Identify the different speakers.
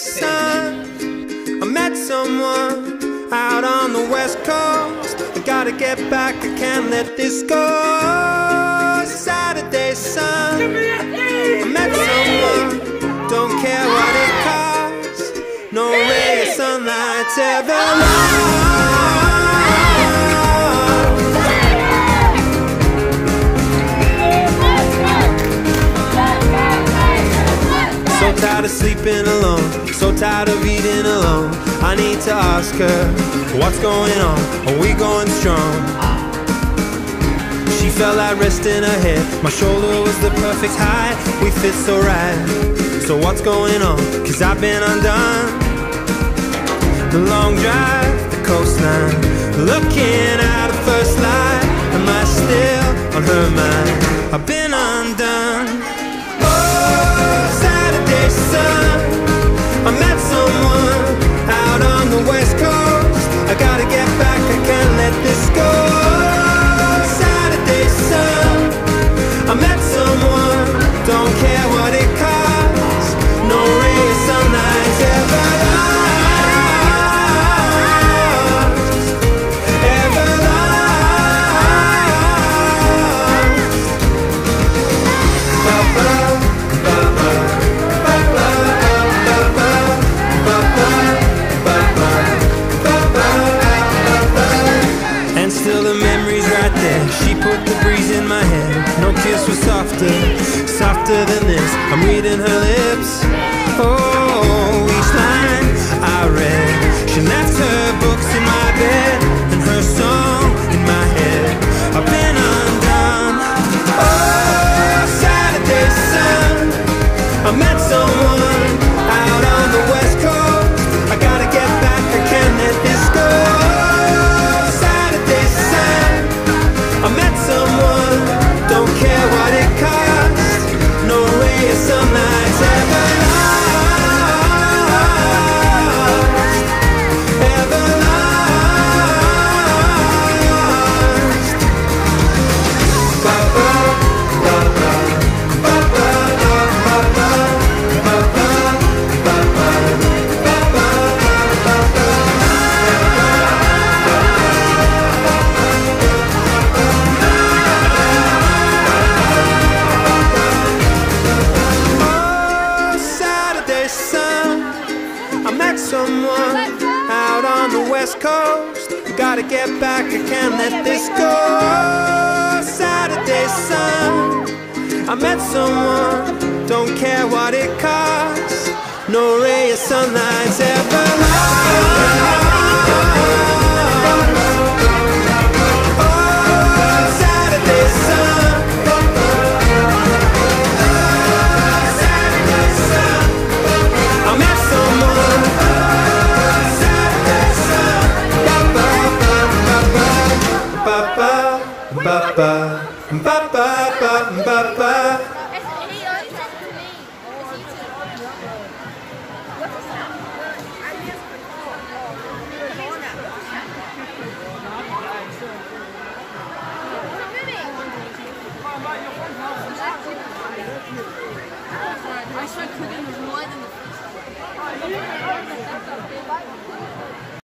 Speaker 1: Sun, I met someone out on the west coast. I gotta get back, I can't let this go. Saturday sun, I met someone, don't care what it costs. No ray of sunlight's ever lost. Tired of sleeping alone, so tired of eating alone. I need to ask her, what's going on? Are we going strong? She felt like rest in her head. My shoulder was the perfect height. We fit so right. So what's going on? Cause I've been undone. The long drive, the coastline. Looking at the first light. Am I still on her mind? I've been undone. Than this. I'm reading her lips. Oh, west coast. Gotta get back, I can't let this go. Saturday sun. I met someone, don't care what it costs. No ray of sunlight's ever lost. Ba ba ba ba ba. I should put in more than the first one.